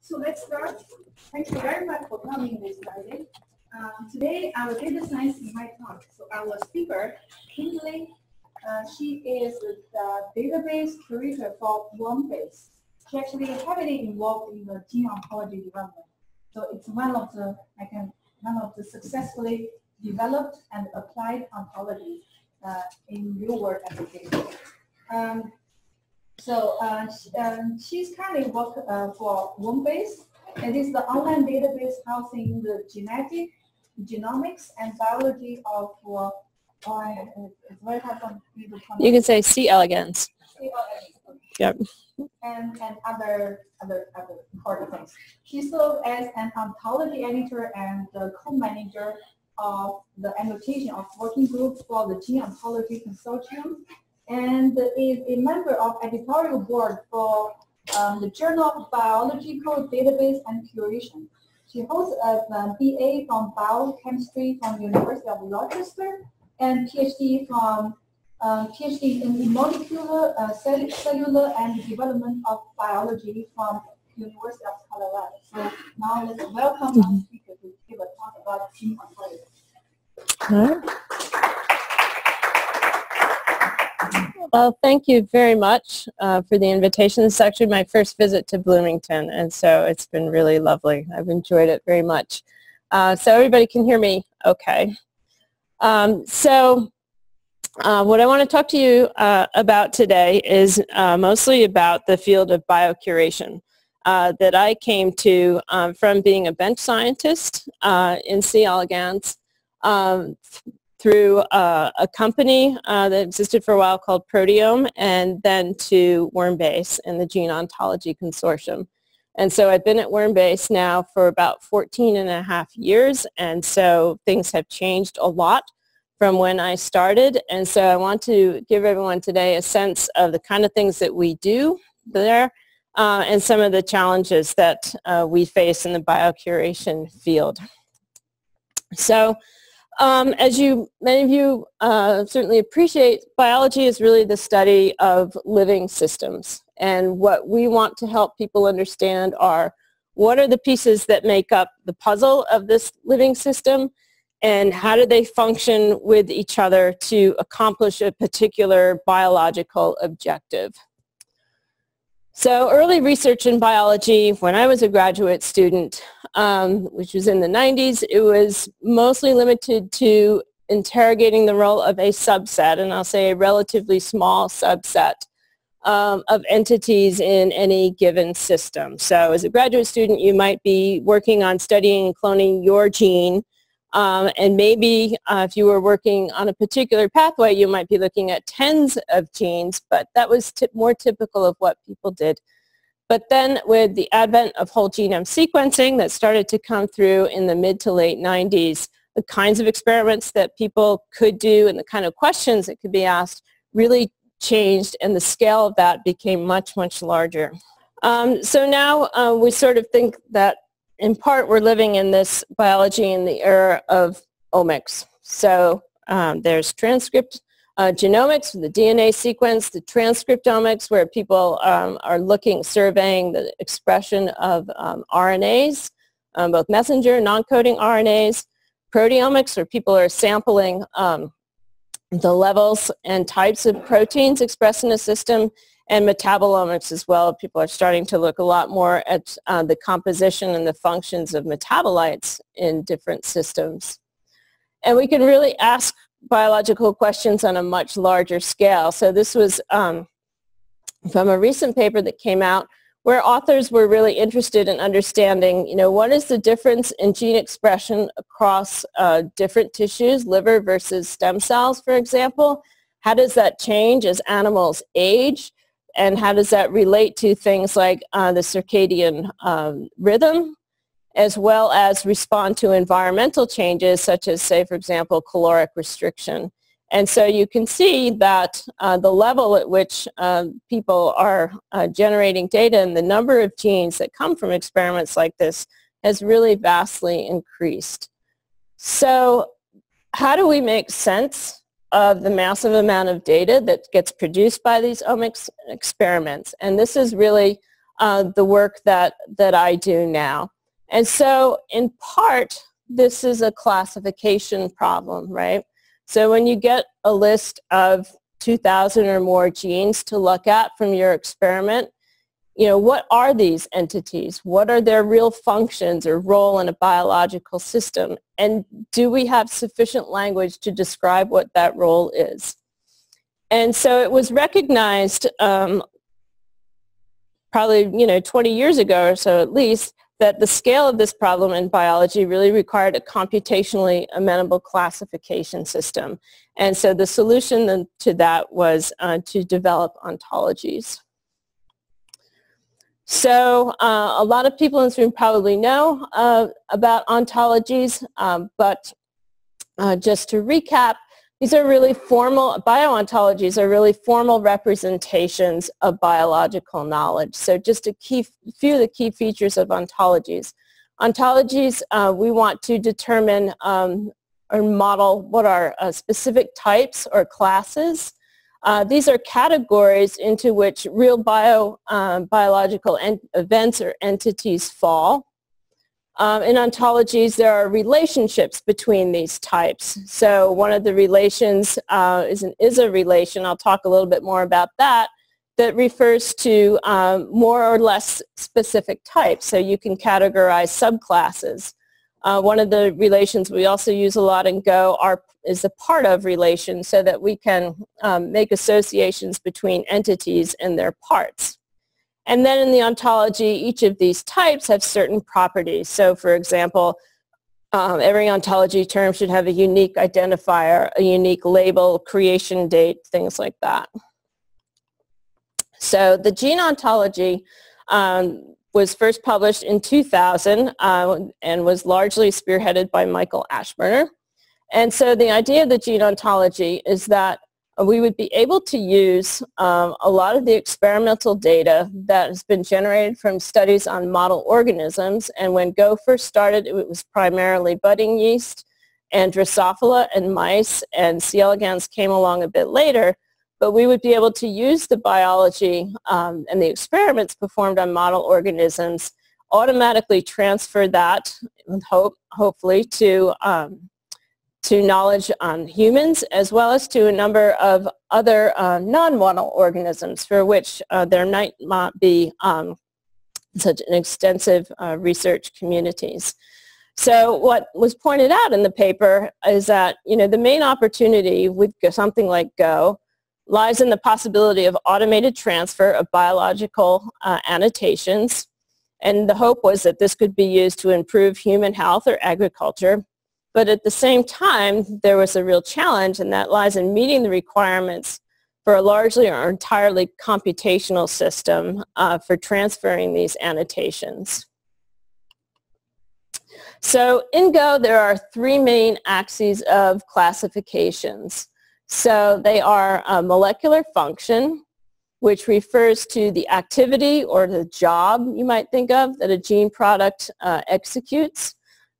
so let's start. Thank you very much for coming this Friday. Um, today, I will data science in my talk. So our speaker, Kinley, uh, she is the database curator for Wormbase. She actually heavily involved in the gene ontology development. So it's one of the, I can, one of the successfully developed and applied ontology uh, in real world applications. Um, so uh, she, um, she's currently work uh, for. And It is the online database housing the genetic, genomics, and biology of uh, oh, it's very hard for me to You can say C. elegans. C. elegans. Yep. And, and other other other important things. She served as an ontology editor and the co-manager of the annotation of working group for the Gene Ontology Consortium and is a member of editorial board for um, the Journal of Biological Database and Curation. She holds a, BA from biochemistry from the University of Rochester and PhD from um, PhD in molecular, uh, cell, cellular and development of biology from University of Colorado. So now let's welcome our speaker to give a talk about team gene ontology. Well, thank you very much uh, for the invitation. This is actually my first visit to Bloomington, and so it's been really lovely. I've enjoyed it very much. Uh, so everybody can hear me okay. Um, so uh, what I want to talk to you uh, about today is uh, mostly about the field of biocuration uh, that I came to um, from being a bench scientist in C. elegans um, through uh, a company uh, that existed for a while called Proteome and then to Wormbase and the Gene Ontology Consortium. And so I've been at Wormbase now for about 14 and a half years and so things have changed a lot from when I started and so I want to give everyone today a sense of the kind of things that we do there uh, and some of the challenges that uh, we face in the biocuration field. So um, as you, many of you uh, certainly appreciate, biology is really the study of living systems. And what we want to help people understand are what are the pieces that make up the puzzle of this living system and how do they function with each other to accomplish a particular biological objective. So early research in biology, when I was a graduate student, um, which was in the 90s, it was mostly limited to interrogating the role of a subset, and I'll say a relatively small subset um, of entities in any given system. So as a graduate student, you might be working on studying and cloning your gene, um, and maybe uh, if you were working on a particular pathway, you might be looking at tens of genes, but that was more typical of what people did. But then with the advent of whole genome sequencing that started to come through in the mid to late 90s, the kinds of experiments that people could do and the kind of questions that could be asked really changed and the scale of that became much, much larger. Um, so now uh, we sort of think that in part, we're living in this biology in the era of omics. So um, there's transcript uh, genomics, the DNA sequence, the transcriptomics, where people um, are looking, surveying the expression of um, RNAs, um, both messenger non-coding RNAs, proteomics, where people are sampling um, the levels and types of proteins expressed in a system, and metabolomics as well. People are starting to look a lot more at uh, the composition and the functions of metabolites in different systems. And we can really ask biological questions on a much larger scale. So this was um, from a recent paper that came out where authors were really interested in understanding, you know, what is the difference in gene expression across uh, different tissues, liver versus stem cells, for example. How does that change as animals age? And how does that relate to things like uh, the circadian um, rhythm as well as respond to environmental changes such as say for example caloric restriction and so you can see that uh, the level at which uh, people are uh, generating data and the number of genes that come from experiments like this has really vastly increased. So how do we make sense of the massive amount of data that gets produced by these omics experiments. And this is really uh, the work that, that I do now. And so in part, this is a classification problem, right? So when you get a list of 2,000 or more genes to look at from your experiment, you know, what are these entities? What are their real functions or role in a biological system? And do we have sufficient language to describe what that role is? And so it was recognized um, probably, you know, 20 years ago or so at least, that the scale of this problem in biology really required a computationally amenable classification system. And so the solution to that was uh, to develop ontologies. So uh, a lot of people in this room probably know uh, about ontologies, um, but uh, just to recap, these are really formal, bioontologies are really formal representations of biological knowledge. So just a key, few of the key features of ontologies. Ontologies, uh, we want to determine um, or model what are uh, specific types or classes uh, these are categories into which real bio, um, biological events or entities fall. Um, in ontologies, there are relationships between these types. So one of the relations uh, is an relation. I'll talk a little bit more about that that refers to um, more or less specific types. So you can categorize subclasses. Uh, one of the relations we also use a lot in Go are is a part of relation so that we can um, make associations between entities and their parts. And then in the ontology, each of these types have certain properties. So for example, um, every ontology term should have a unique identifier, a unique label, creation date, things like that. So the gene ontology um, was first published in 2000 uh, and was largely spearheaded by Michael Ashburner. And so the idea of the gene ontology is that we would be able to use um, a lot of the experimental data that has been generated from studies on model organisms. And when Go first started, it was primarily budding yeast and Drosophila and mice, and C. elegans came along a bit later. But we would be able to use the biology um, and the experiments performed on model organisms, automatically transfer that, hope, hopefully, to um, to knowledge on humans as well as to a number of other uh, non-model organisms for which uh, there might not be um, such an extensive uh, research communities. So what was pointed out in the paper is that you know the main opportunity with something like Go lies in the possibility of automated transfer of biological uh, annotations and the hope was that this could be used to improve human health or agriculture but at the same time, there was a real challenge, and that lies in meeting the requirements for a largely or entirely computational system uh, for transferring these annotations. So in Go, there are three main axes of classifications. So they are molecular function, which refers to the activity or the job you might think of that a gene product uh, executes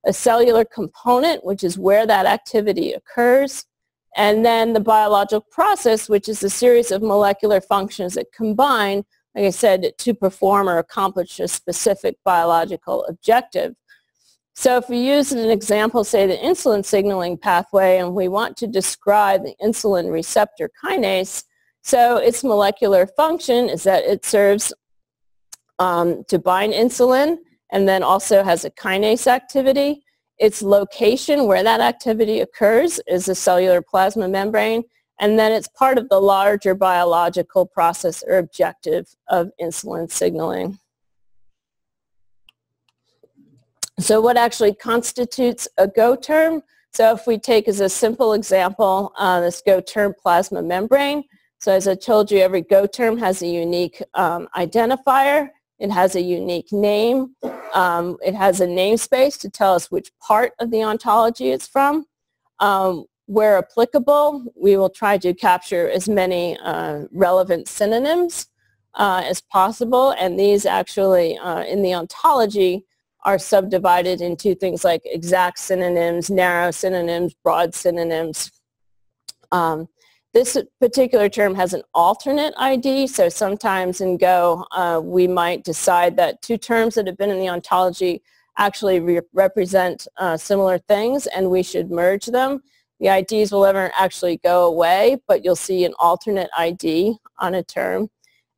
a cellular component, which is where that activity occurs, and then the biological process, which is a series of molecular functions that combine, like I said, to perform or accomplish a specific biological objective. So if we use an example, say the insulin signaling pathway, and we want to describe the insulin receptor kinase, so its molecular function is that it serves um, to bind insulin and then also has a kinase activity. Its location where that activity occurs is the cellular plasma membrane, and then it's part of the larger biological process or objective of insulin signaling. So what actually constitutes a GO term? So if we take as a simple example uh, this GO term plasma membrane, so as I told you, every GO term has a unique um, identifier. It has a unique name. Um, it has a namespace to tell us which part of the ontology it's from. Um, where applicable, we will try to capture as many uh, relevant synonyms uh, as possible. And these actually, uh, in the ontology, are subdivided into things like exact synonyms, narrow synonyms, broad synonyms. Um, this particular term has an alternate ID, so sometimes in Go uh, we might decide that two terms that have been in the ontology actually re represent uh, similar things and we should merge them. The IDs will never actually go away, but you'll see an alternate ID on a term.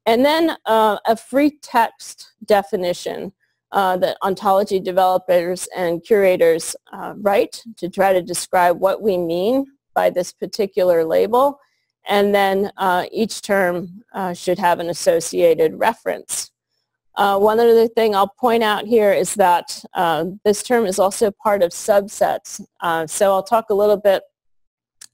And then uh, a free text definition uh, that ontology developers and curators uh, write to try to describe what we mean by this particular label. And then uh, each term uh, should have an associated reference. Uh, one other thing I'll point out here is that uh, this term is also part of subsets. Uh, so I'll talk a little bit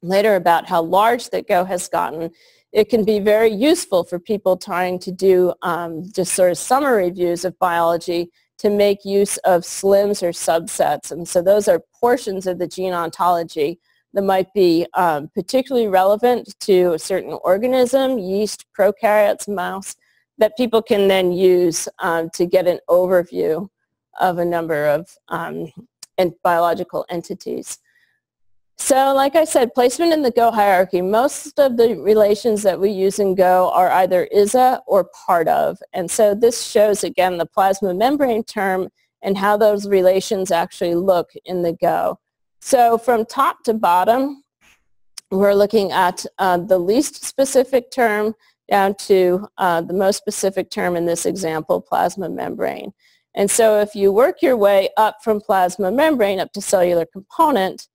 later about how large that Go has gotten. It can be very useful for people trying to do um, just sort of summary views of biology to make use of SLIMs or subsets. And so those are portions of the gene ontology that might be um, particularly relevant to a certain organism, yeast, prokaryotes, mouse, that people can then use um, to get an overview of a number of um, biological entities. So like I said, placement in the Go hierarchy, most of the relations that we use in Go are either is-a or part of. And so this shows again the plasma membrane term and how those relations actually look in the Go. So from top to bottom, we're looking at uh, the least specific term down to uh, the most specific term in this example, plasma membrane. And so if you work your way up from plasma membrane up to cellular component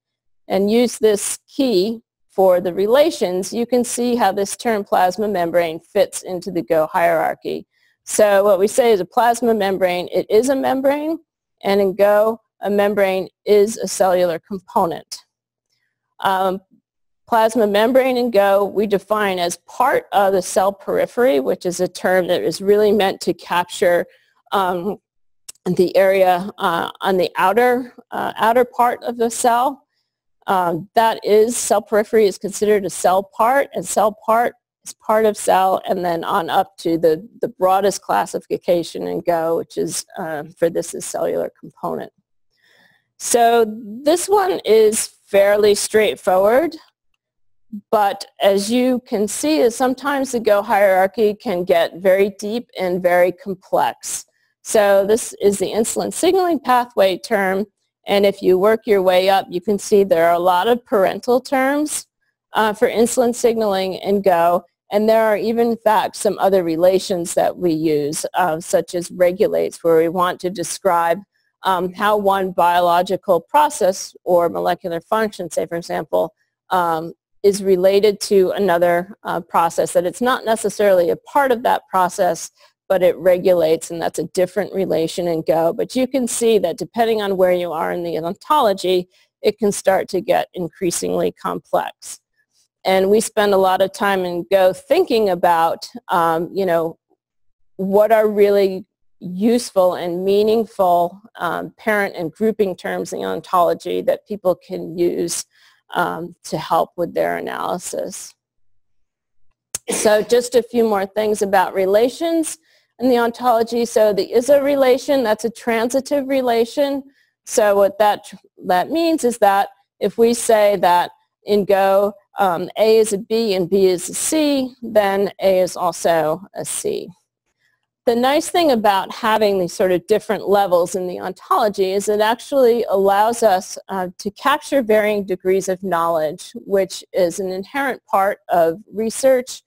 and use this key for the relations, you can see how this term plasma membrane fits into the GO hierarchy. So what we say is a plasma membrane, it is a membrane, and in GO, a membrane is a cellular component. Um, plasma membrane in GO we define as part of the cell periphery, which is a term that is really meant to capture um, the area uh, on the outer, uh, outer part of the cell. Um, that is, cell periphery is considered a cell part, and cell part is part of cell, and then on up to the, the broadest classification in GO, which is, uh, for this is cellular component. So this one is fairly straightforward, but as you can see, sometimes the Go hierarchy can get very deep and very complex. So this is the insulin signaling pathway term, and if you work your way up, you can see there are a lot of parental terms uh, for insulin signaling in Go, and there are even, in fact, some other relations that we use, uh, such as regulates, where we want to describe um, how one biological process or molecular function, say for example, um, is related to another uh, process, that it's not necessarily a part of that process, but it regulates, and that's a different relation in Go. But you can see that depending on where you are in the ontology, it can start to get increasingly complex. And we spend a lot of time in Go thinking about, um, you know, what are really useful and meaningful um, parent and grouping terms in ontology that people can use um, to help with their analysis. So just a few more things about relations in the ontology. So the is-a relation, that's a transitive relation. So what that, that means is that if we say that in Go, um, A is a B and B is a C, then A is also a C. The nice thing about having these sort of different levels in the ontology is it actually allows us uh, to capture varying degrees of knowledge, which is an inherent part of research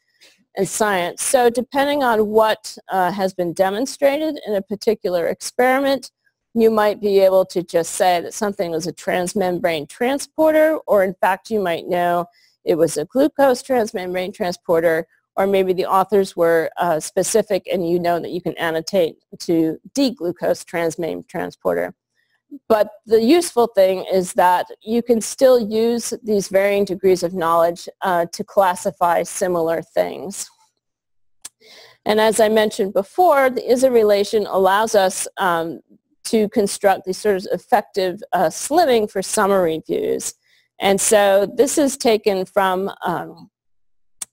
and science. So depending on what uh, has been demonstrated in a particular experiment, you might be able to just say that something was a transmembrane transporter, or in fact you might know it was a glucose transmembrane transporter, or maybe the authors were uh, specific and you know that you can annotate to D-glucose transmembrane transporter. But the useful thing is that you can still use these varying degrees of knowledge uh, to classify similar things. And as I mentioned before, the is-a relation allows us um, to construct these sort of effective uh, slimming for summary views. And so this is taken from um,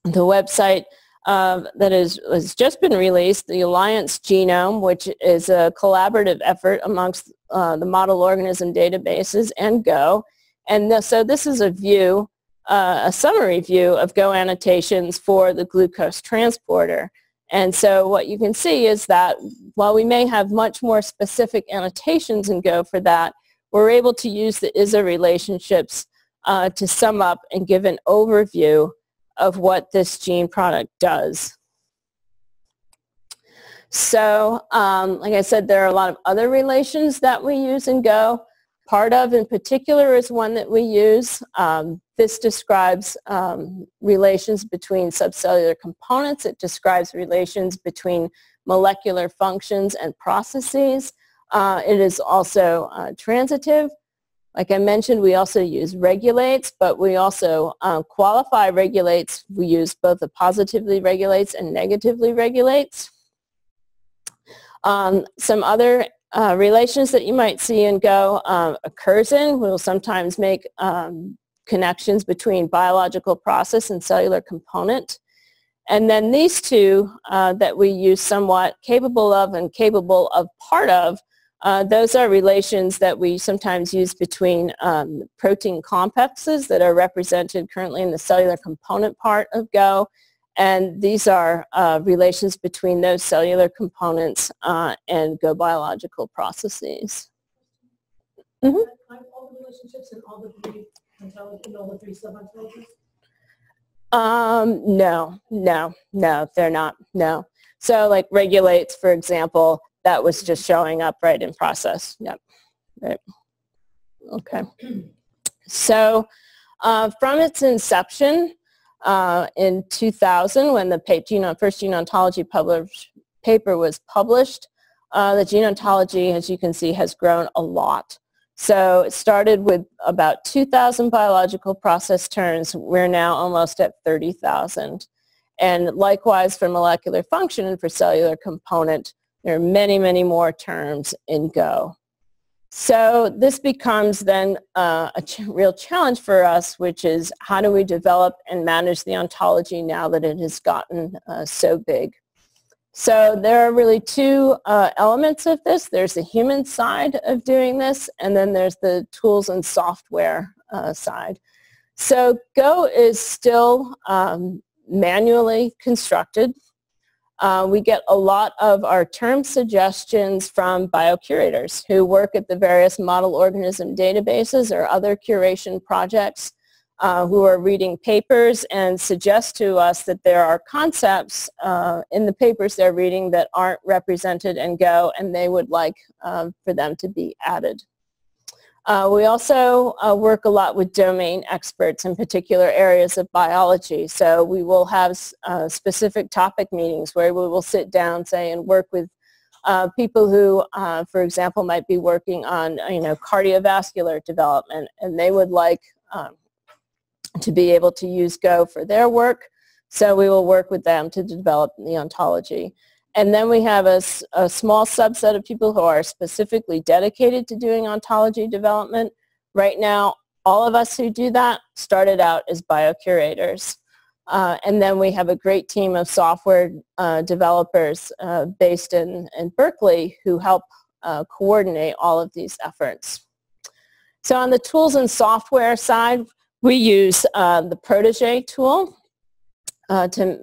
the website uh, that is, has just been released, the Alliance Genome, which is a collaborative effort amongst uh, the model organism databases and GO. And so this is a view uh, a summary view of Go annotations for the glucose transporter. And so what you can see is that while we may have much more specific annotations in Go for that, we're able to use the is-a relationships uh, to sum up and give an overview of what this gene product does. So um, like I said, there are a lot of other relations that we use in Go. Part of in particular is one that we use. Um, this describes um, relations between subcellular components. It describes relations between molecular functions and processes. Uh, it is also uh, transitive. Like I mentioned, we also use regulates, but we also uh, qualify regulates. We use both the positively regulates and negatively regulates. Um, some other uh, relations that you might see in Go uh, occurs in. We'll sometimes make um, connections between biological process and cellular component. And then these two uh, that we use somewhat capable of and capable of part of, uh, those are relations that we sometimes use between um, protein complexes that are represented currently in the cellular component part of GO. And these are uh, relations between those cellular components uh, and GO biological processes. Mm -hmm. Um, no, no, no, they're not, no. So like regulates, for example, that was just showing up right in process. Yep, right. Okay. So uh, from its inception uh, in 2000, when the genome, first gene ontology published, paper was published, uh, the gene ontology, as you can see, has grown a lot. So it started with about 2,000 biological process terms. We're now almost at 30,000. And likewise for molecular function and for cellular component, there are many, many more terms in Go. So this becomes then uh, a ch real challenge for us, which is how do we develop and manage the ontology now that it has gotten uh, so big? So there are really two uh, elements of this. There's the human side of doing this, and then there's the tools and software uh, side. So Go is still um, manually constructed. Uh, we get a lot of our term suggestions from biocurators who work at the various model organism databases or other curation projects uh, who are reading papers and suggest to us that there are concepts uh, in the papers they're reading that aren't represented in Go and they would like um, for them to be added. Uh, we also uh, work a lot with domain experts in particular areas of biology. So we will have uh, specific topic meetings where we will sit down, say, and work with uh, people who, for example, might be working on, you know, cardiovascular development, and they would like um, to be able to use Go for their work. So we will work with them to develop the ontology. And then we have a, a small subset of people who are specifically dedicated to doing ontology development. Right now, all of us who do that started out as biocurators. Uh, and then we have a great team of software uh, developers uh, based in, in Berkeley who help uh, coordinate all of these efforts. So on the tools and software side, we use uh, the Protege tool uh, to,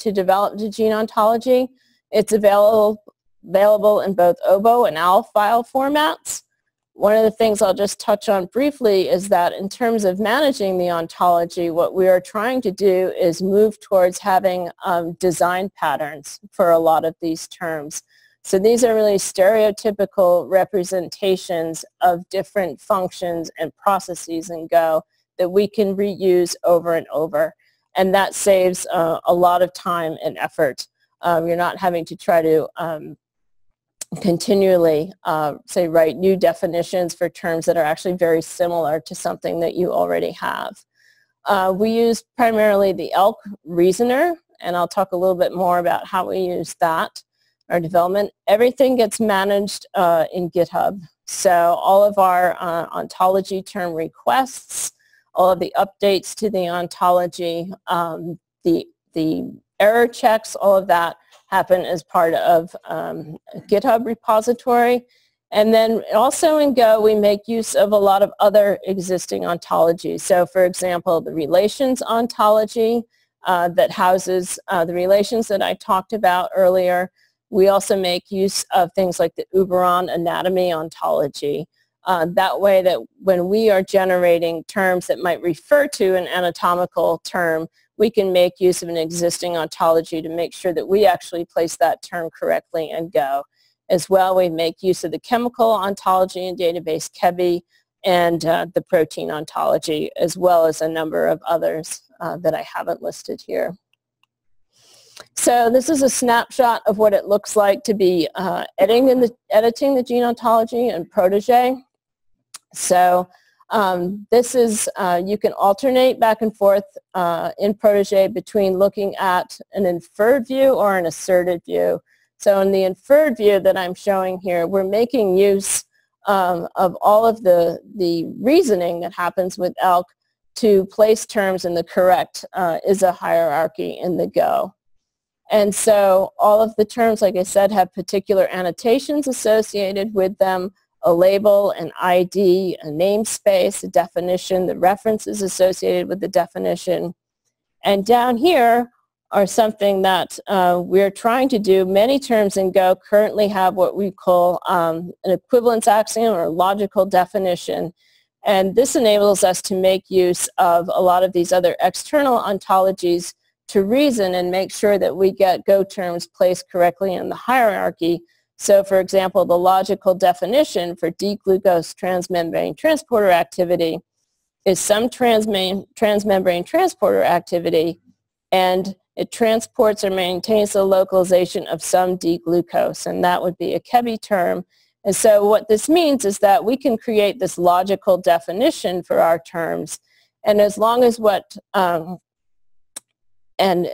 to develop the gene ontology. It's available, available in both OBO and OWL file formats. One of the things I'll just touch on briefly is that in terms of managing the ontology, what we are trying to do is move towards having um, design patterns for a lot of these terms. So these are really stereotypical representations of different functions and processes in Go that we can reuse over and over. And that saves uh, a lot of time and effort. Um, you're not having to try to um, continually, uh, say, write new definitions for terms that are actually very similar to something that you already have. Uh, we use primarily the ELK reasoner, and I'll talk a little bit more about how we use that, our development. Everything gets managed uh, in GitHub. So all of our uh, ontology term requests, all of the updates to the ontology, um, the, the error checks, all of that happen as part of um, GitHub repository. And then also in Go, we make use of a lot of other existing ontologies. So for example, the relations ontology uh, that houses uh, the relations that I talked about earlier. We also make use of things like the Uberon anatomy ontology. Uh, that way that when we are generating terms that might refer to an anatomical term, we can make use of an existing ontology to make sure that we actually place that term correctly and go. As well, we make use of the chemical ontology and database ChEBI and uh, the protein ontology, as well as a number of others uh, that I haven't listed here. So this is a snapshot of what it looks like to be uh, editing, the, editing the gene ontology in Protege. So um, this is, uh, you can alternate back and forth uh, in Protege between looking at an inferred view or an asserted view. So in the inferred view that I'm showing here, we're making use um, of all of the, the reasoning that happens with ELK to place terms in the correct uh, is a hierarchy in the Go. And so all of the terms, like I said, have particular annotations associated with them a label, an ID, a namespace, a definition, the references associated with the definition. And down here are something that uh, we're trying to do. Many terms in Go currently have what we call um, an equivalence axiom or logical definition. And this enables us to make use of a lot of these other external ontologies to reason and make sure that we get Go terms placed correctly in the hierarchy so for example, the logical definition for D-glucose transmembrane transporter activity is some transmembrane transporter activity and it transports or maintains the localization of some D-glucose and that would be a ChEBI term. And so what this means is that we can create this logical definition for our terms and as long as what um, and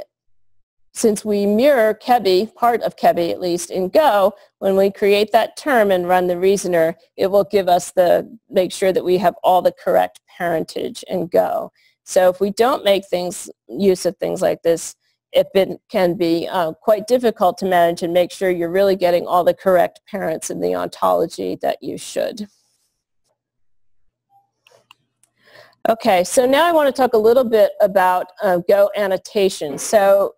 since we mirror ChEBI, part of ChEBI at least, in Go, when we create that term and run the reasoner, it will give us the, make sure that we have all the correct parentage in Go. So if we don't make things, use of things like this, it been, can be uh, quite difficult to manage and make sure you're really getting all the correct parents in the ontology that you should. Okay, so now I want to talk a little bit about uh, Go annotation. So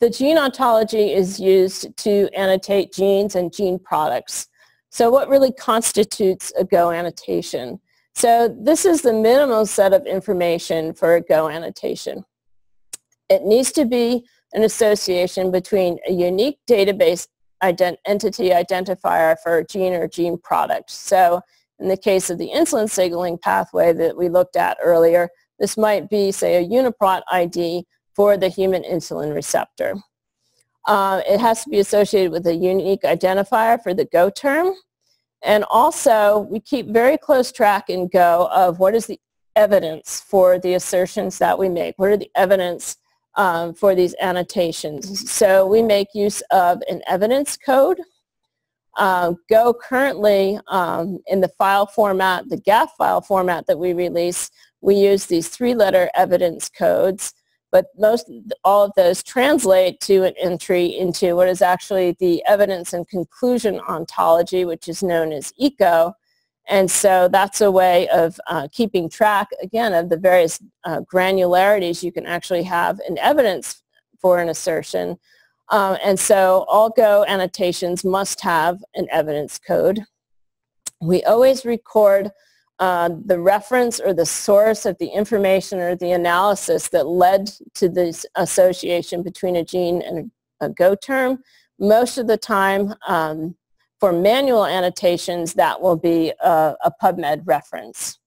the gene ontology is used to annotate genes and gene products. So what really constitutes a Go annotation? So this is the minimal set of information for a Go annotation. It needs to be an association between a unique database ident entity identifier for a gene or gene product. So in the case of the insulin signaling pathway that we looked at earlier, this might be, say, a UniProt ID for the human insulin receptor. Uh, it has to be associated with a unique identifier for the Go term. And also, we keep very close track in Go of what is the evidence for the assertions that we make. What are the evidence um, for these annotations? So we make use of an evidence code. Uh, Go currently um, in the file format, the GAF file format that we release, we use these three-letter evidence codes but most all of those translate to an entry into what is actually the evidence and conclusion ontology, which is known as ECO. And so that's a way of uh, keeping track, again, of the various uh, granularities you can actually have in evidence for an assertion. Um, and so all Go annotations must have an evidence code. We always record uh, the reference or the source of the information or the analysis that led to this association between a gene and a, a Go term. Most of the time, um, for manual annotations, that will be a, a PubMed reference.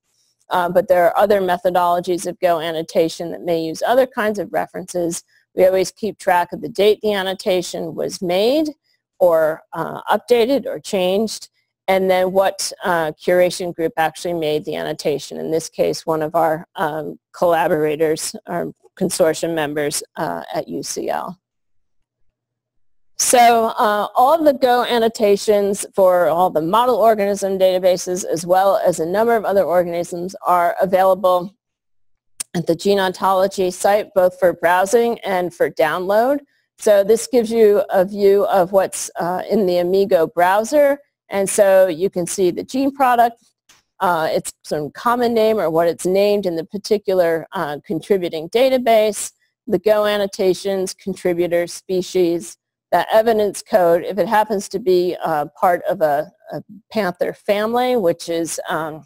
Uh, but there are other methodologies of Go annotation that may use other kinds of references. We always keep track of the date the annotation was made or uh, updated or changed and then what uh, curation group actually made the annotation. In this case, one of our um, collaborators, our consortium members uh, at UCL. So uh, all the Go annotations for all the model organism databases as well as a number of other organisms are available at the Gene Ontology site both for browsing and for download. So this gives you a view of what's uh, in the Amigo browser And so you can see the gene product, uh, its some common name or what it's named in the particular uh, contributing database, the Go annotations, contributors, species, that evidence code, if it happens to be uh, part of a, a, Panther family, which is, um,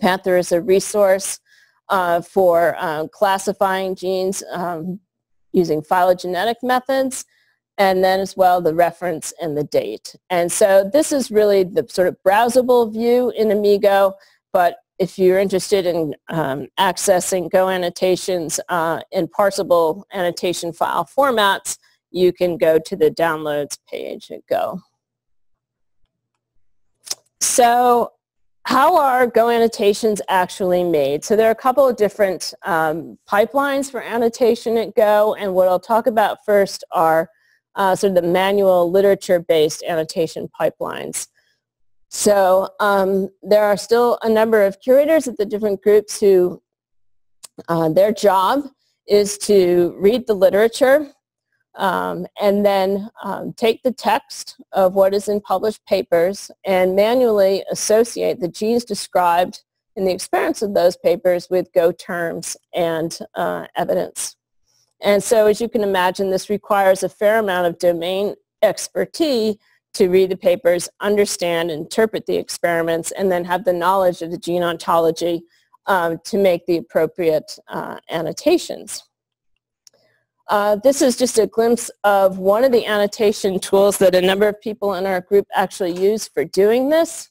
Panther is a resource uh, for uh, classifying genes um, using phylogenetic methods, and then as well the reference and the date. And so this is really the sort of browsable view in Amigo, but if you're interested in um, accessing Go annotations uh, in parsable annotation file formats, you can go to the downloads page and Go. So how are Go annotations actually made? So there are a couple of different um, pipelines for annotation at Go, and what I'll talk about first are uh, sort of the manual literature-based annotation pipelines. So um, there are still a number of curators at the different groups who uh, their job is to read the literature um, and then um, take the text of what is in published papers and manually associate the genes described in the experiments of those papers with Go terms and uh, evidence. And so as you can imagine, this requires a fair amount of domain expertise to read the papers, understand, interpret the experiments, and then have the knowledge of the gene ontology um, to make the appropriate uh, annotations. Uh, this is just a glimpse of one of the annotation tools that a number of people in our group actually use for doing this.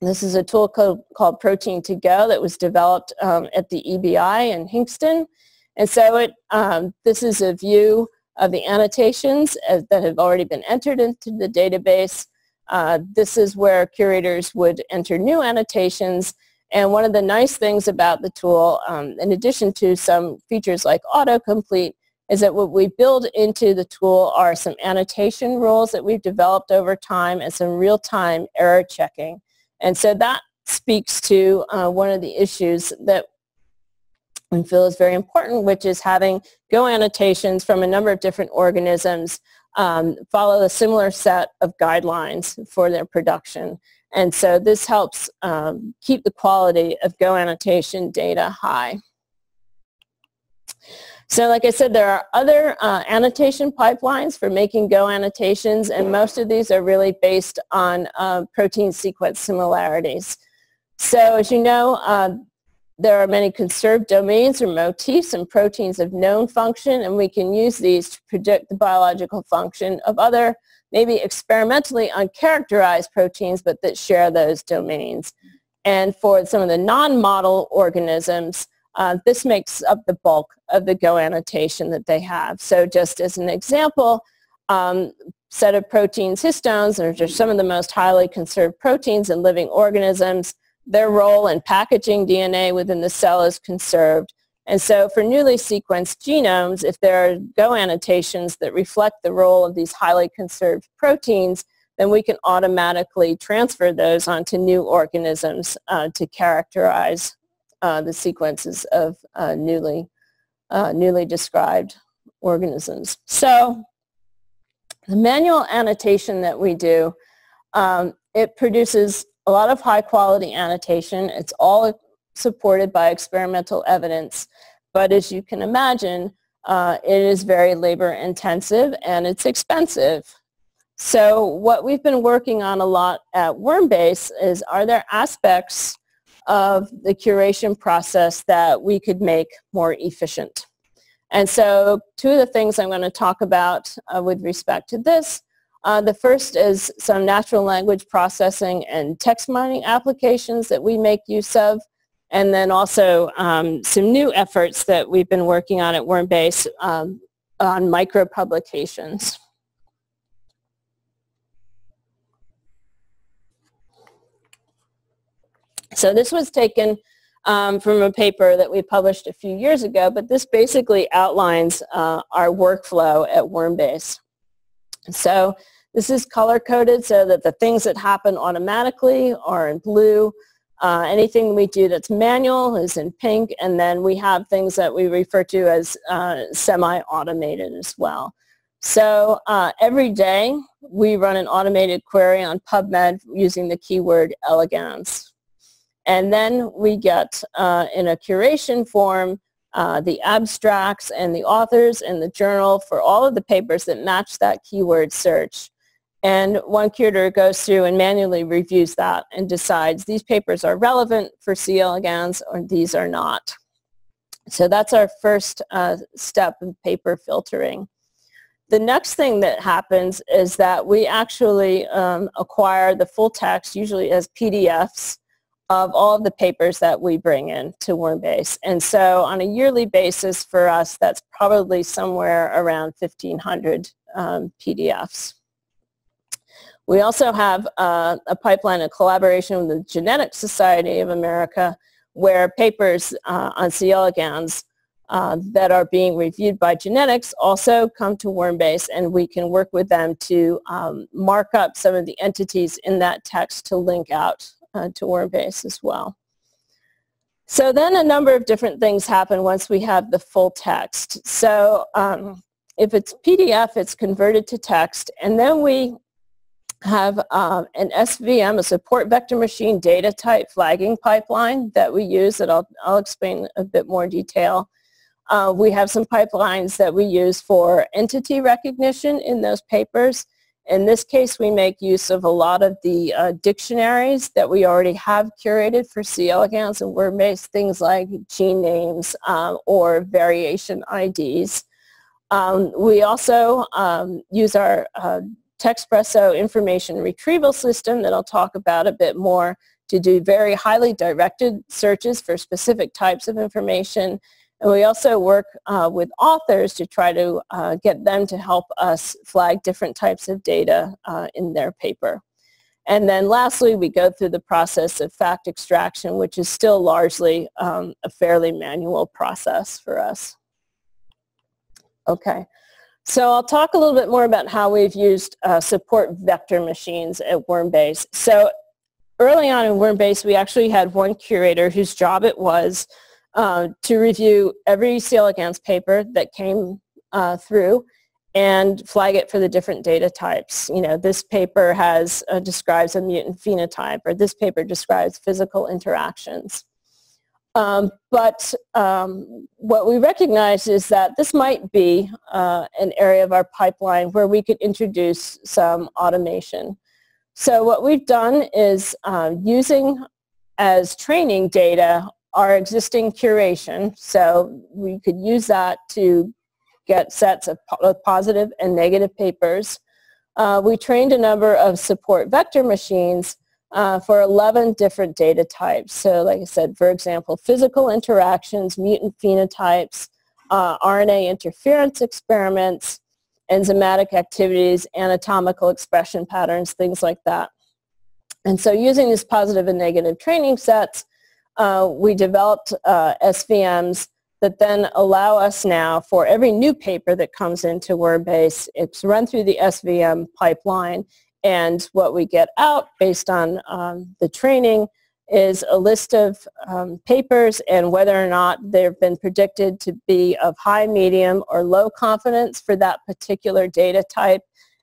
This is a tool called, called Protein2Go that was developed um, at the EBI in Hinxton. And so it, um, this is a view of the annotations as, that have already been entered into the database. Uh, this is where curators would enter new annotations. And one of the nice things about the tool, um, in addition to some features like autocomplete, is that what we build into the tool are some annotation rules that we've developed over time and some real-time error checking. And so that speaks to uh, one of the issues that we feel is very important, which is having Go annotations from a number of different organisms um, follow a similar set of guidelines for their production. And so this helps um, keep the quality of Go annotation data high. So like I said, there are other uh, annotation pipelines for making Go annotations, and most of these are really based on uh, protein sequence similarities. So as you know, uh, there are many conserved domains or motifs and proteins of known function, and we can use these to predict the biological function of other, maybe experimentally uncharacterized proteins, but that share those domains. And for some of the non-model organisms, uh, this makes up the bulk of the Go annotation that they have. So just as an example, um, set of proteins, histones, are some of the most highly conserved proteins in living organisms. Their role in packaging DNA within the cell is conserved. And so for newly sequenced genomes, if there are Go annotations that reflect the role of these highly conserved proteins, then we can automatically transfer those onto new organisms uh, to characterize uh, the sequences of uh, newly, uh, newly described organisms. So the manual annotation that we do, um, it produces a lot of high quality annotation. It's all supported by experimental evidence. But as you can imagine, uh, it is very labor intensive and it's expensive. So what we've been working on a lot at Wormbase is are there aspects of the curation process that we could make more efficient. And so two of the things I'm going to talk about uh, with respect to this, uh, the first is some natural language processing and text mining applications that we make use of, and then also um, some new efforts that we've been working on at Wormbase um, on micro publications. So this was taken um, from a paper that we published a few years ago, but this basically outlines uh, our workflow at Wormbase. So this is color-coded so that the things that happen automatically are in blue. Uh, anything we do that's manual is in pink, and then we have things that we refer to as uh, semi-automated as well. So uh, every day we run an automated query on PubMed using the keyword elegans. And then we get uh, in a curation form uh, the abstracts and the authors and the journal for all of the papers that match that keyword search. And one curator goes through and manually reviews that and decides these papers are relevant for C. elegans or these are not. So that's our first uh, step in paper filtering. The next thing that happens is that we actually um, acquire the full text, usually as PDFs, of all of the papers that we bring in to Wormbase. And so on a yearly basis for us, that's probably somewhere around 1,500 um, PDFs. We also have uh, a pipeline of collaboration with the Genetics Society of America where papers uh, on C. elegans uh, that are being reviewed by genetics also come to Wormbase and we can work with them to um, mark up some of the entities in that text to link out uh, to Wormbase as well. So then a number of different things happen once we have the full text. So um, if it's PDF, it's converted to text, and then we have uh, an SVM, a support vector machine data type flagging pipeline that we use that I'll, I'll explain a bit more detail. Uh, we have some pipelines that we use for entity recognition in those papers. In this case, we make use of a lot of the uh, dictionaries that we already have curated for C. elegans and Wormbase, things like gene names um, or variation IDs. Um, we also um, use our uh, Texpresso information retrieval system that I'll talk about a bit more to do very highly directed searches for specific types of information and we also work uh, with authors to try to uh, get them to help us flag different types of data uh, in their paper. And then lastly, we go through the process of fact extraction, which is still largely um, a fairly manual process for us. Okay, so I'll talk a little bit more about how we've used uh, support vector machines at Wormbase. So early on in Wormbase, we actually had one curator whose job it was uh, to review every elegans paper that came uh, through and flag it for the different data types. You know, this paper has uh, describes a mutant phenotype or this paper describes physical interactions. Um, but um, what we recognize is that this might be uh, an area of our pipeline where we could introduce some automation. So what we've done is uh, using as training data our existing curation. So we could use that to get sets of both positive and negative papers. Uh, we trained a number of support vector machines uh, for 11 different data types. So like I said, for example, physical interactions, mutant phenotypes, uh, RNA interference experiments, enzymatic activities, anatomical expression patterns, things like that. And so using these positive and negative training sets, uh, we developed uh, SVMs that then allow us now for every new paper that comes into Wormbase, it's run through the SVM pipeline and what we get out based on um, the training is a list of um, papers and whether or not they've been predicted to be of high, medium, or low confidence for that particular data type,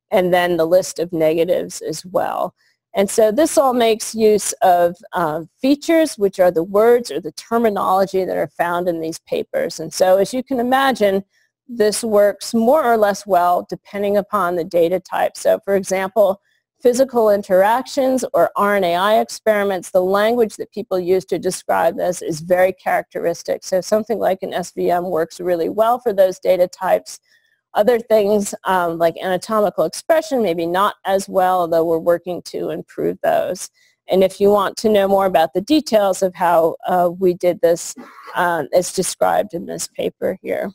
and then the list of negatives as well. And so this all makes use of uh, features, which are the words or the terminology that are found in these papers. And so as you can imagine, this works more or less well depending upon the data type. So for example, physical interactions or RNAi experiments, the language that people use to describe this is very characteristic. So something like an SVM works really well for those data types. Other things um, like anatomical expression, maybe not as well, although we're working to improve those. And if you want to know more about the details of how uh, we did this, um, it's described in this paper here.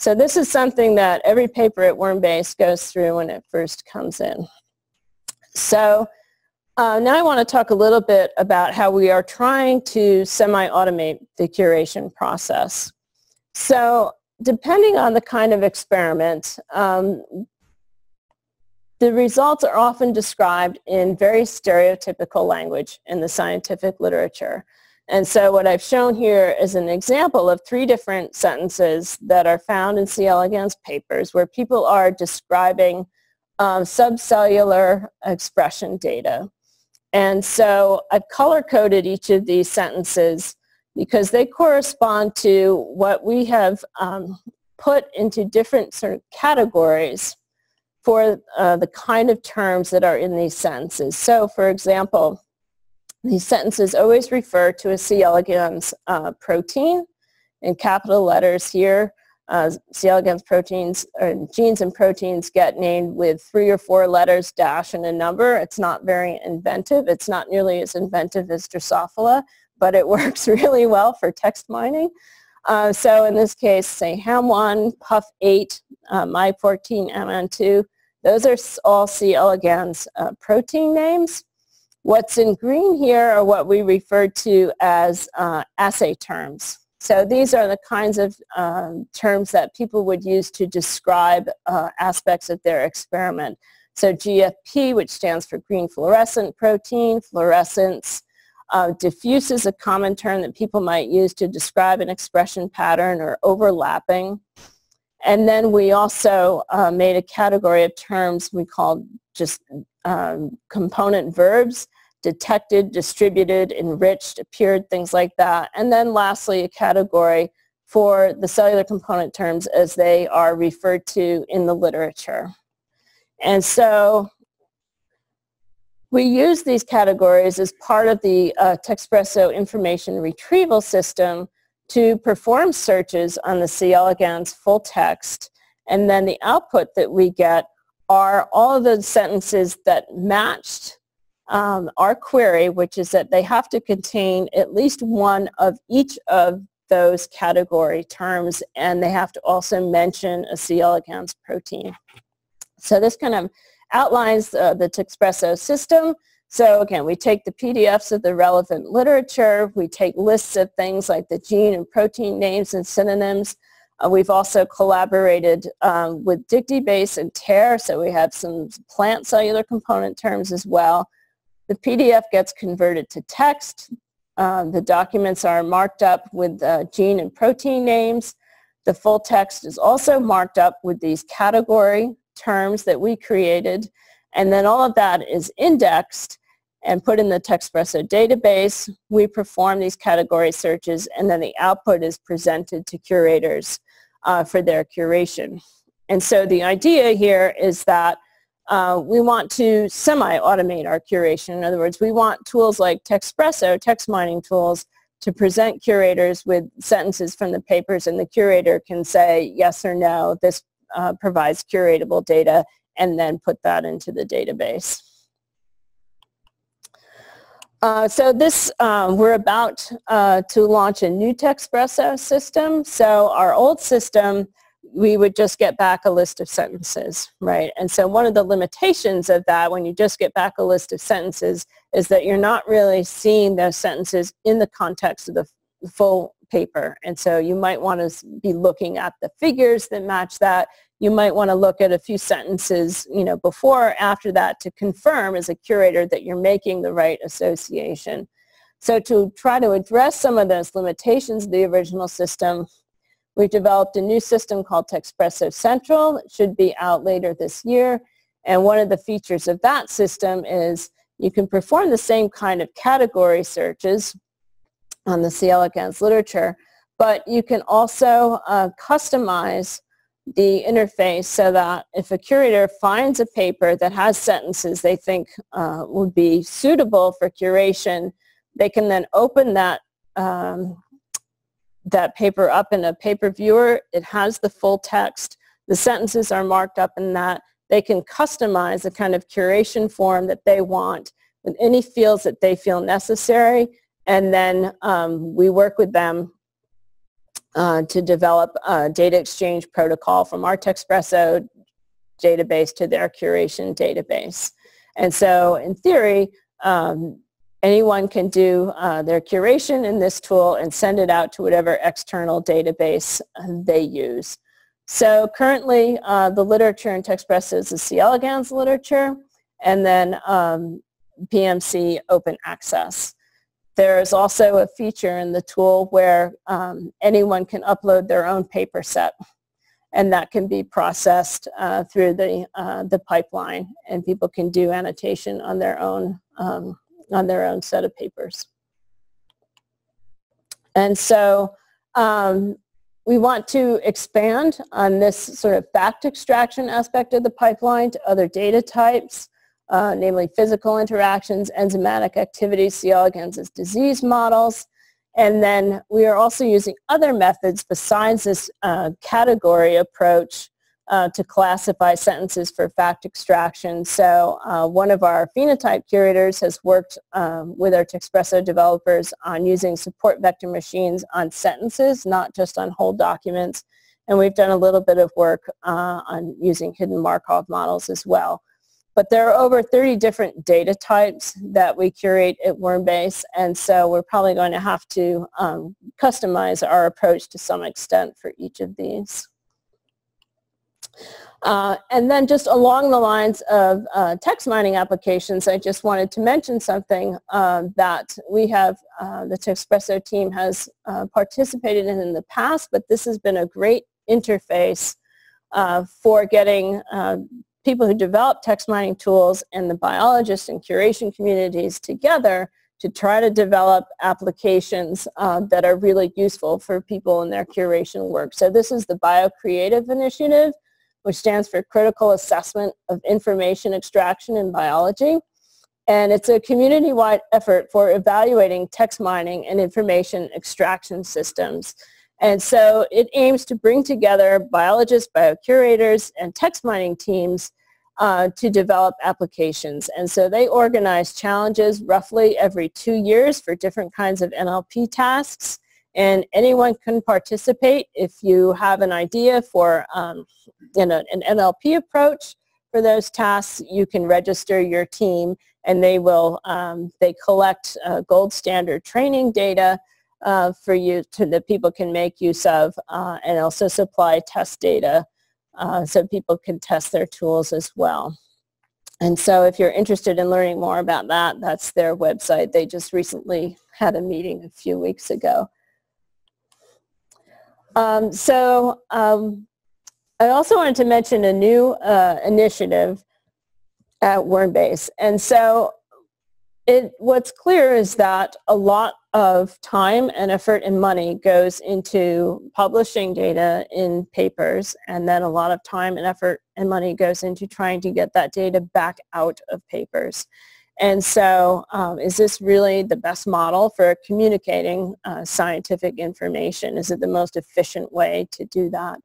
So this is something that every paper at Wormbase goes through when it first comes in. So uh, now I want to talk a little bit about how we are trying to semi-automate the curation process. So depending on the kind of experiment, um, the results are often described in very stereotypical language in the scientific literature. And so what I've shown here is an example of three different sentences that are found in C. elegans papers where people are describing um, subcellular expression data. And so I've color-coded each of these sentences because they correspond to what we have um, put into different sort of categories for uh, the kind of terms that are in these sentences. So for example, these sentences always refer to a C. elegans uh, protein in capital letters here. Uh, C. elegans proteins or genes and proteins get named with three or four letters, dash, and a number. It's not very inventive. It's not nearly as inventive as Drosophila, but it works really well for text mining. Uh, so in this case, say HAM1, PUF8, uh, MY14, MN2, those are all C. elegans uh, protein names. What's in green here are what we refer to as uh, assay terms. So these are the kinds of um, terms that people would use to describe uh, aspects of their experiment. So GFP, which stands for green fluorescent protein, fluorescence. Uh, diffuse is a common term that people might use to describe an expression pattern or overlapping. And then we also uh, made a category of terms we called just um, component verbs detected, distributed, enriched, appeared, things like that. And then lastly, a category for the cellular component terms as they are referred to in the literature. And so we use these categories as part of the uh, Texpresso information retrieval system to perform searches on the C. elegans full text. And then the output that we get are all of the sentences that matched um, our query, which is that they have to contain at least one of each of those category terms, and they have to also mention a C. elegans protein. So this kind of outlines uh, the Texpresso system. So again, we take the PDFs of the relevant literature. We take lists of things like the gene and protein names and synonyms. Uh, we've also collaborated um, with dictyBase and TAIR, so we have some plant cellular component terms as well. The PDF gets converted to text. Uh, the documents are marked up with uh, gene and protein names. The full text is also marked up with these category terms that we created. And then all of that is indexed and put in the Texpresso database. We perform these category searches and then the output is presented to curators uh, for their curation. And so the idea here is that uh, we want to semi-automate our curation. In other words, we want tools like Texpresso, text mining tools, to present curators with sentences from the papers and the curator can say yes or no, this uh, provides curatable data and then put that into the database. Uh, so this, um, we're about uh, to launch a new Texpresso system. So our old system we would just get back a list of sentences, right? And so one of the limitations of that when you just get back a list of sentences is that you're not really seeing those sentences in the context of the full paper. And so you might want to be looking at the figures that match that. You might want to look at a few sentences, you know, before or after that to confirm as a curator that you're making the right association. So to try to address some of those limitations of the original system, We've developed a new system called Texpresso Central. It should be out later this year. And one of the features of that system is you can perform the same kind of category searches on the C. elegans literature, but you can also uh, customize the interface so that if a curator finds a paper that has sentences they think uh, would be suitable for curation, they can then open that um, that paper up in a paper viewer. It has the full text. The sentences are marked up in that. They can customize the kind of curation form that they want with any fields that they feel necessary. And then um, we work with them uh, to develop a data exchange protocol from our Texpresso database to their curation database. And so in theory, um, anyone can do uh, their curation in this tool and send it out to whatever external database uh, they use. So currently uh, the literature in Texpresso is the C. elegans literature and then um, PMC open access. There is also a feature in the tool where um, anyone can upload their own paper set and that can be processed uh, through the, uh, the pipeline and people can do annotation on their own, um, on their own set of papers. And so um, we want to expand on this sort of fact extraction aspect of the pipeline to other data types, uh, namely physical interactions, enzymatic activities, C. elegans disease models, and then we are also using other methods besides this uh, category approach uh, to classify sentences for fact extraction. So uh, one of our phenotype curators has worked um, with our Texpresso developers on using support vector machines on sentences, not just on whole documents. And we've done a little bit of work uh, on using hidden Markov models as well. But there are over 30 different data types that we curate at Wormbase, and so we're probably going to have to um, customize our approach to some extent for each of these. Uh, and then just along the lines of uh, text mining applications, I just wanted to mention something uh, that we have, uh, the Texpresso team has uh, participated in in the past, but this has been a great interface uh, for getting people who develop text mining tools and the biologists and curation communities together to try to develop applications uh, that are really useful for people in their curation work. So this is the BioCreative Initiative, which stands for Critical Assessment of Information Extraction in Biology. And it's a community-wide effort for evaluating text mining and information extraction systems. And so it aims to bring together biologists, biocurators, and text mining teams uh, to develop applications. And so they organize challenges roughly every two years for different kinds of NLP tasks. And anyone can participate if you have an idea for um, you know, an NLP approach for those tasks. You can register your team and they will um, they collect uh, gold standard training data uh, for you to that people can make use of uh, and also supply test data uh, so people can test their tools as well. And so if you're interested in learning more about that, that's their website. They just recently had a meeting a few weeks ago. Um, so um, I also wanted to mention a new uh, initiative at Wormbase. And so it, what's clear is that a lot of time and effort and money goes into publishing data in papers and then a lot of time and effort and money goes into trying to get that data back out of papers. And so um, is this really the best model for communicating uh, scientific information? Is it the most efficient way to do that?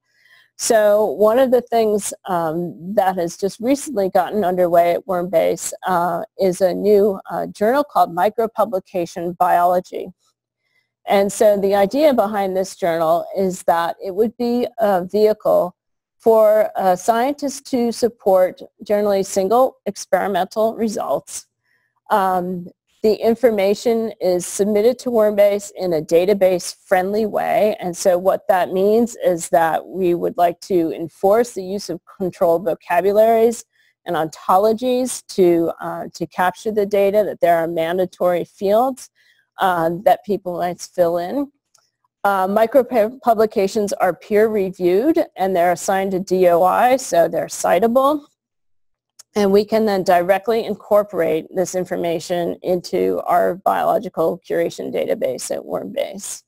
So one of the things um, that has just recently gotten underway at Wormbase uh, is a new uh, journal called Micropublication Biology. And so the idea behind this journal is that it would be a vehicle for uh, scientists to support generally single experimental results um, the information is submitted to Wormbase in a database-friendly way. And so what that means is that we would like to enforce the use of controlled vocabularies and ontologies to, uh, to capture the data, that there are mandatory fields uh, that people might fill in. Uh, publications are peer reviewed and they're assigned to DOI, so they're citable. And we can then directly incorporate this information into our biological curation database at Wormbase.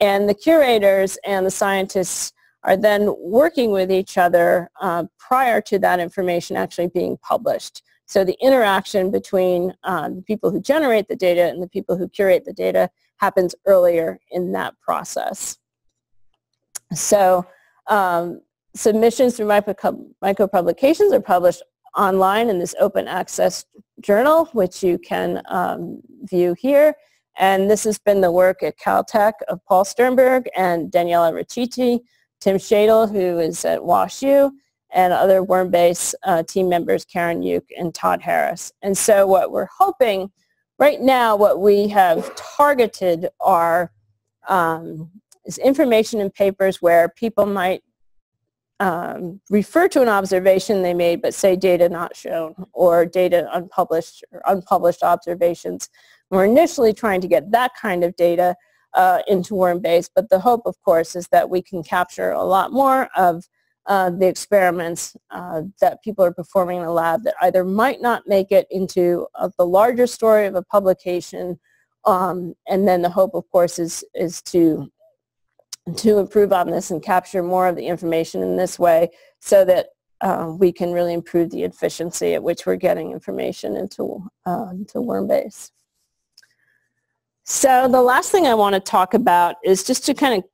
And the curators and the scientists are then working with each other uh, prior to that information actually being published. So the interaction between uh, the people who generate the data and the people who curate the data happens earlier in that process. So um, submissions through micro publications are published online in this open access journal, which you can um, view here. And this has been the work at Caltech of Paul Sternberg and Daniela Raciti, Tim Schedl, who is at WashU, and other Wormbase uh, team members, Karen Yook and Todd Harris. And so what we're hoping, right now what we have targeted are um, is information in papers where people might um, refer to an observation they made but say data not shown or data unpublished or unpublished observations. We're initially trying to get that kind of data uh, into Wormbase, but the hope, of course, is that we can capture a lot more of uh, the experiments uh, that people are performing in the lab that either might not make it into uh, the larger story of a publication, um, and then the hope, of course, is, is to, to improve on this and capture more of the information in this way so that uh, we can really improve the efficiency at which we're getting information into, uh, into Wormbase. So the last thing I want to talk about is just to kind of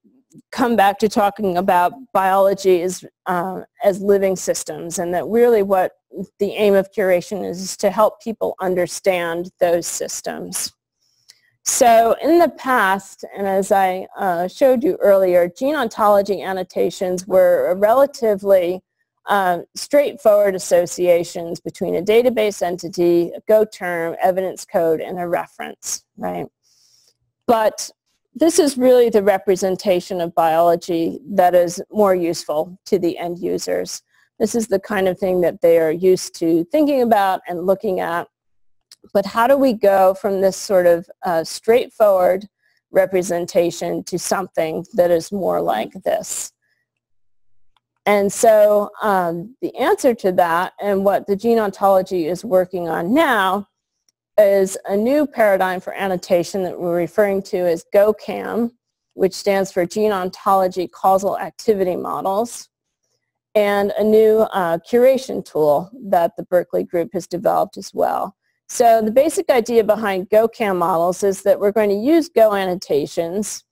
come back to talking about biology as, uh, as living systems and that really what the aim of curation is, is to help people understand those systems. So in the past, and as I uh, showed you earlier, gene ontology annotations were relatively uh, straightforward associations between a database entity, a Go term, evidence code, and a reference, right? But this is really the representation of biology that is more useful to the end users. This is the kind of thing that they are used to thinking about and looking at. But how do we go from this sort of uh, straightforward representation to something that is more like this? And so um, the answer to that and what the gene ontology is working on now is a new paradigm for annotation that we're referring to as GOCAM, which stands for Gene Ontology Causal Activity Models, and a new uh, curation tool that the Berkeley group has developed as well. So the basic idea behind GOCAM models is that we're going to use Go annotations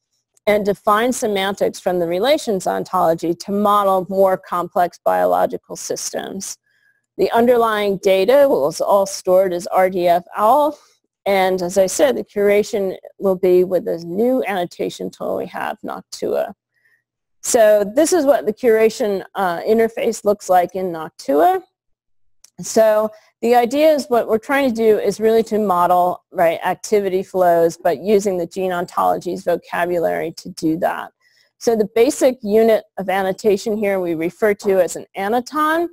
and define semantics from the relations ontology to model more complex biological systems. The underlying data was all stored as RDF-OWL. And as I said, the curation will be with this new annotation tool we have, Noctua. So this is what the curation uh, interface looks like in Noctua. So the idea is what we're trying to do is really to model right activity flows, but using the gene ontology's vocabulary to do that. So the basic unit of annotation here we refer to as an annoton.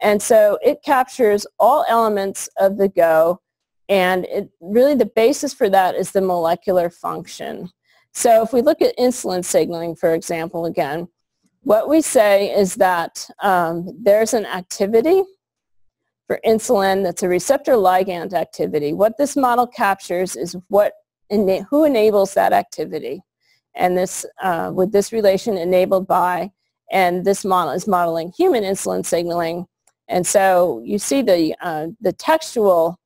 And so it captures all elements of the GO and it really the basis for that is the molecular function. So if we look at insulin signaling, for example, again, what we say is that um, there's an activity for insulin that's a receptor ligand activity. What this model captures is what who enables that activity. And this, uh, with this relation enabled by, and this model is modeling human insulin signaling and so you see the, uh, the textual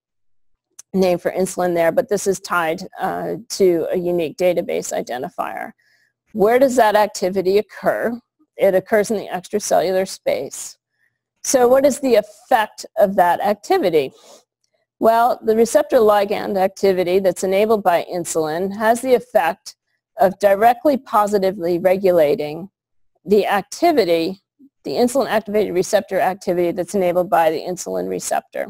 name for insulin there, but this is tied uh, to a unique database identifier. Where does that activity occur? It occurs in the extracellular space. So what is the effect of that activity? Well, the receptor ligand activity that's enabled by insulin has the effect of directly positively regulating the activity the insulin activated receptor activity that's enabled by the insulin receptor.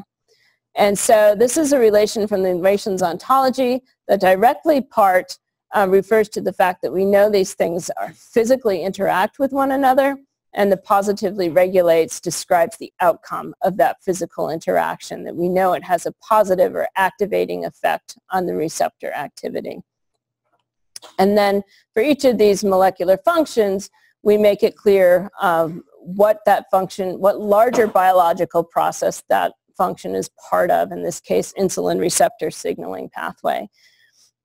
And so this is a relation from the relations ontology. The directly part uh, refers to the fact that we know these things are physically interact with one another and the positively regulates describes the outcome of that physical interaction, that we know it has a positive or activating effect on the receptor activity. And then for each of these molecular functions, we make it clear um, what that function, what larger biological process that function is part of, in this case, insulin receptor signaling pathway.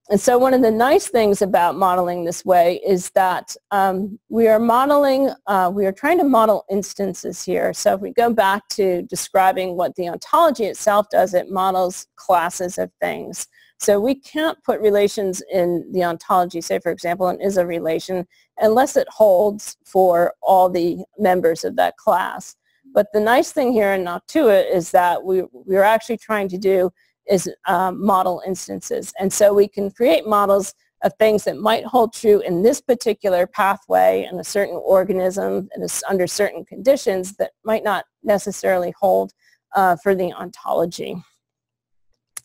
And so one of the nice things about modeling this way is that um, we are modeling, uh, we are trying to model instances here. So if we go back to describing what the ontology itself does, it models classes of things. So we can't put relations in the ontology, say for example, an is a relation, unless it holds for all the members of that class. But the nice thing here in Noctua is that we, we're actually trying to do is um, model instances. And so we can create models of things that might hold true in this particular pathway in a certain organism and under certain conditions that might not necessarily hold uh, for the ontology.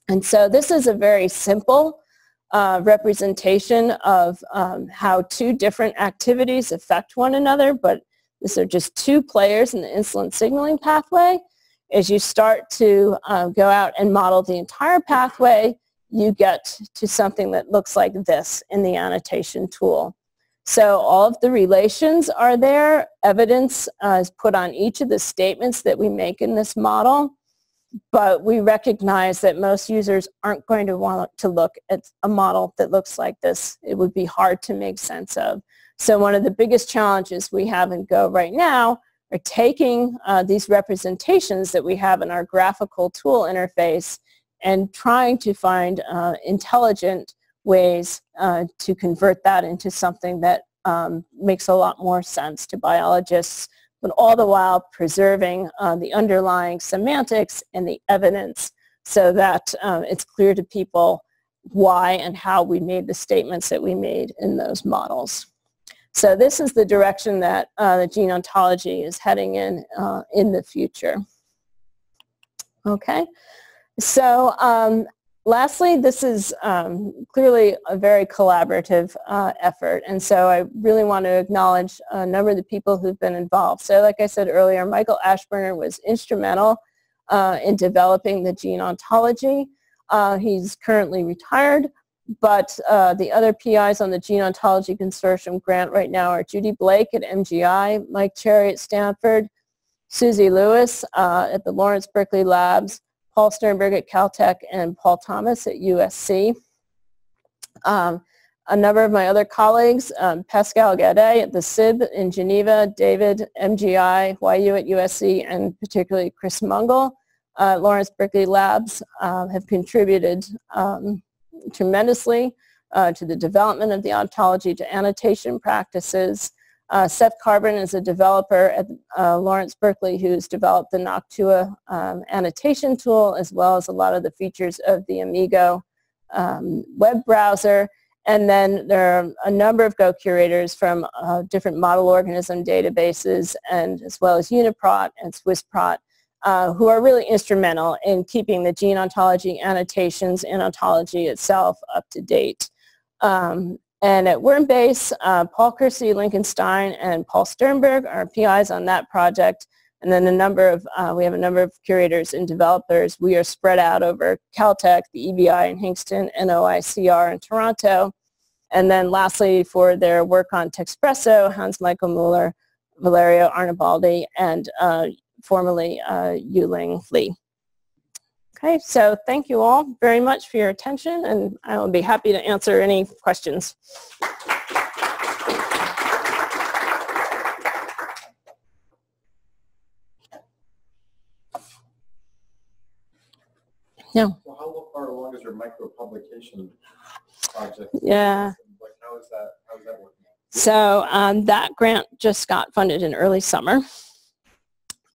And so this is a very simple uh, representation of um, how two different activities affect one another, but These are just two players in the insulin signaling pathway. As you start to uh, go out and model the entire pathway, you get to something that looks like this in the annotation tool. So all of the relations are there. Evidence uh, is put on each of the statements that we make in this model. But we recognize that most users aren't going to want to look at a model that looks like this. It would be hard to make sense of. So one of the biggest challenges we have in Go right now are taking uh, these representations that we have in our graphical tool interface and trying to find uh, intelligent ways uh, to convert that into something that um, makes a lot more sense to biologists, but all the while preserving uh, the underlying semantics and the evidence so that um, it's clear to people why and how we made the statements that we made in those models. So this is the direction that uh, the gene ontology is heading in uh, in the future. Okay, so um, lastly, this is um, clearly a very collaborative uh, effort, and so I really want to acknowledge a number of the people who've been involved. So like I said earlier, Michael Ashburner was instrumental uh, in developing the gene ontology. Uh, he's currently retired, but uh, the other PIs on the Gene Ontology Consortium grant right now are Judy Blake at MGI, Mike Cherry at Stanford, Susie Lewis uh, at the Lawrence Berkeley Labs, Paul Sternberg at Caltech, and Paul Thomas at USC. Um, a number of my other colleagues, um, Pascal Gaudet at the SIB in Geneva, David, MGI, YU at USC, and particularly Chris Mungall, uh, Lawrence Berkeley Labs, uh, have contributed um, tremendously uh, to the development of the ontology, to annotation practices. Uh, Seth Carbon is a developer at uh, Lawrence Berkeley who's developed the Noctua um, annotation tool as well as a lot of the features of the Amigo um, web browser. And then there are a number of Go curators from uh, different model organism databases and as well as Uniprot and SwissProt uh, who are really instrumental in keeping the gene ontology annotations and ontology itself up to date. Um, and at Wormbase, uh, Paul Kersey, Lincoln Stein, and Paul Sternberg are PIs on that project. And then a number of, uh, we have a number of curators and developers. We are spread out over Caltech, the EBI in Hinxton, NOICR in Toronto. And then lastly, for their work on Texpresso, Hans-Michael Mueller, Valerio Arnaboldi, and uh, formerly uh, Yuling Li. Okay, so thank you all very much for your attention, and I will be happy to answer any questions. No. Well, how far along is your micro publication project? Yeah. Like, how is that, how is that working? So um, that grant just got funded in early summer.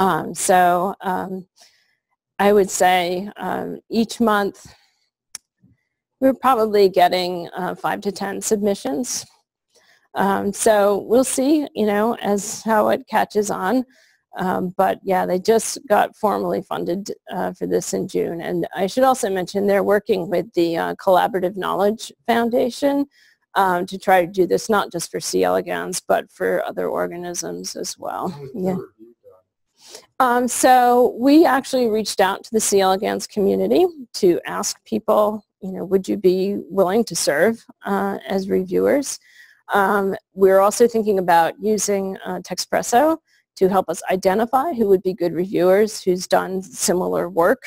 Um, so um, I would say um, each month we're probably getting uh, five to 10 submissions. Um, so we'll see, you know, as how it catches on. Um, but yeah, they just got formally funded uh, for this in June. And I should also mention they're working with the uh, Collaborative Knowledge Foundation um, to try to do this not just for C. elegans, but for other organisms as well. Yeah. Um, so we actually reached out to the C. elegans community to ask people, you know, would you be willing to serve uh, as reviewers? Um, we're also thinking about using uh, Texpresso to help us identify who would be good reviewers, who's done similar work.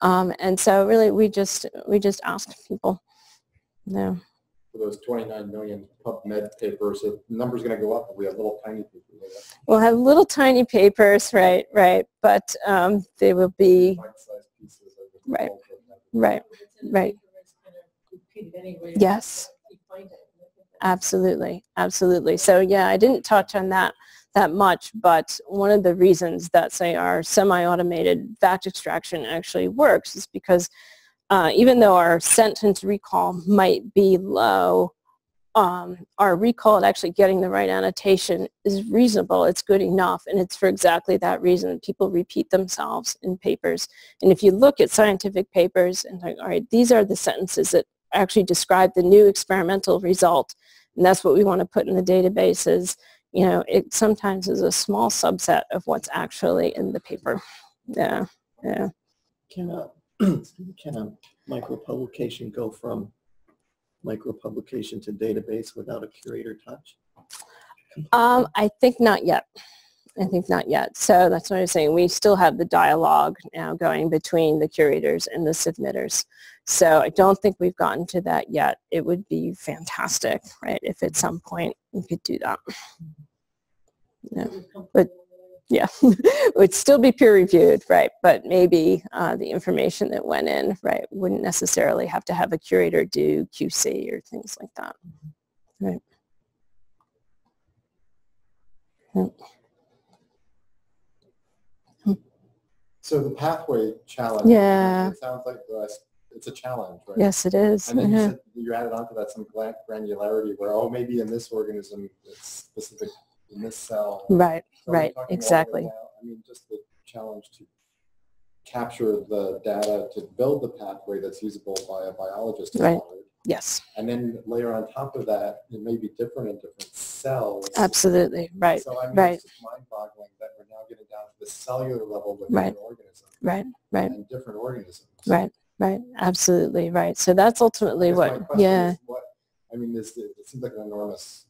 Um, and so really we just, we just asked people. Yeah for those 29 million PubMed papers, the number's going to go up if we have little tiny papers. Like we'll have little tiny papers, right, right, but um, they will be, right, right, right. Yes. Absolutely, absolutely. So yeah, I didn't touch on that that much, but one of the reasons that say our semi-automated fact extraction actually works is because uh, even though our sentence recall might be low, um, our recall at actually getting the right annotation is reasonable. It's good enough, and it's for exactly that reason. That people repeat themselves in papers. And if you look at scientific papers and like, all right, these are the sentences that actually describe the new experimental result, and that's what we want to put in the databases, you know, it sometimes is a small subset of what's actually in the paper. Yeah, yeah. Can a, can a micro-publication go from micro-publication to database without a curator touch? Um, I think not yet. I think not yet. So that's what I was saying. We still have the dialogue now going between the curators and the submitters. So I don't think we've gotten to that yet. It would be fantastic, right, if at some point we could do that. Yeah. But- Yeah, it would still be peer reviewed, right? But maybe uh, the information that went in, right, wouldn't necessarily have to have a curator do QC or things like that. Right. So the pathway challenge. Yeah. It sounds like the- it's a challenge, right? Yes, it is. And then you yeah. said you added onto that some granularity where, oh, maybe in this organism it's specific in this cell. Right, So right, talking all the way exactly. I mean, just the challenge to capture the data to build the pathway that's usable by a biologist. is Right. hard. Yes, And then layer on top of that, it may be different in different cells. absolutely. Right, So I mean, right. it's just mind-boggling that we're now getting down to the cellular level with Right. an organism. right, right, And different organisms. right, right. Absolutely right. So that's ultimately my what, question yeah. is what- I mean, this, it seems like an enormous.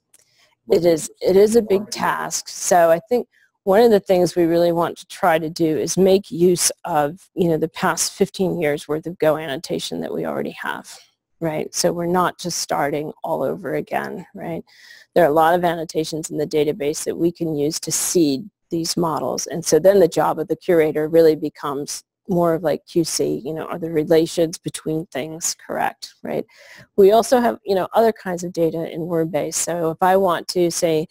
It is, it is a big task. So I think one of the things we really want to try to do is make use of, you know, the past 15 years worth of Go annotation that we already have, right? So we're not just starting all over again, right? There are a lot of annotations in the database that we can use to seed these models. And so then the job of the curator really becomes more of like QC, you know, are the relations between things correct, right? We also have, you know, other kinds of data in Wormbase. So if I want to say,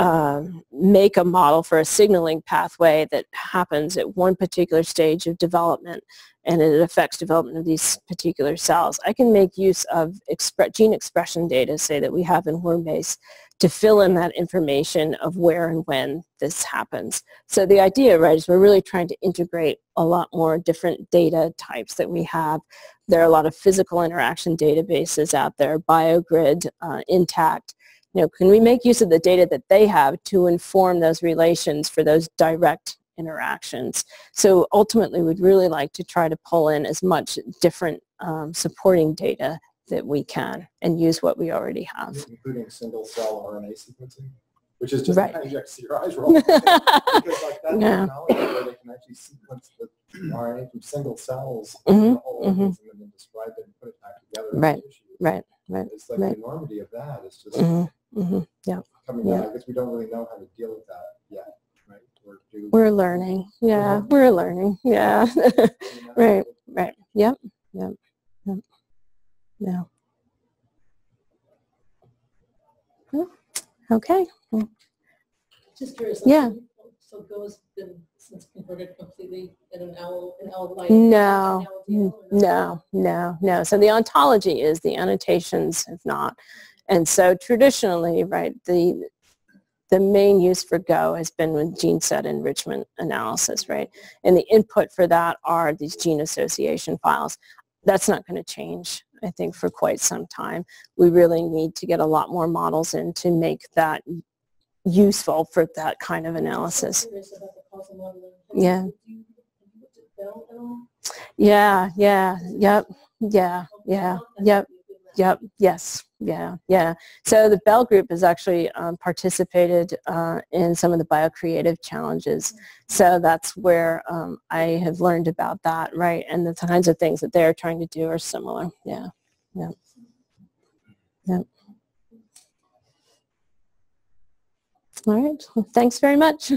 um, make a model for a signaling pathway that happens at one particular stage of development and it affects development of these particular cells, I can make use of expre- gene expression data, say that we have in Wormbase, to fill in that information of where and when this happens. So the idea, right, is we're really trying to integrate a lot more different data types that we have. There are a lot of physical interaction databases out there, BioGrid, uh, Intact. You know, can we make use of the data that they have to inform those relations for those direct interactions? So ultimately, we'd really like to try to pull in as much different um, supporting data that we can and use what we already have. Including single cell RNA sequencing, which is just Right. kind of you see your eyes roll. Because like that Yeah. technology where they can actually sequence the RNA from single cells, Mhm, whole mhm. and then describe it and put it back together. Right, right, right. It's like right. the enormity of that is just hmm hmm coming yeah. down. I guess we don't really know how to deal with that yet, right? Or do- We're learning. Yeah, Uh-huh. we're learning. Yeah. right, right. Yep, yep, yep. Yeah. Okay. Just curious. Yeah. So Go's been since converted completely in an owl, an owl like. No, an owl deal, or No, no, no. So the ontology is, the annotations have not. And so traditionally, right, the the main use for Go has been with gene set enrichment analysis, right? And the input for that are these gene association files. That's not going to change, I think, for quite some time. We really need to get a lot more models in to make that useful for that kind of analysis. Curious about the causal modeling. Have you- Yeah. have you- have you looked at BEL at all? Yeah, yeah, yep, yeah, yeah, yep. be a good one. Yep. Yes. Yeah. Yeah. So the BEL Group has actually um, participated uh, in some of the biocreative challenges. So that's where um, I have learned about that, right? And the kinds of things that they're trying to do are similar. Yeah. Yeah. Yep. All right. Well, thanks very much.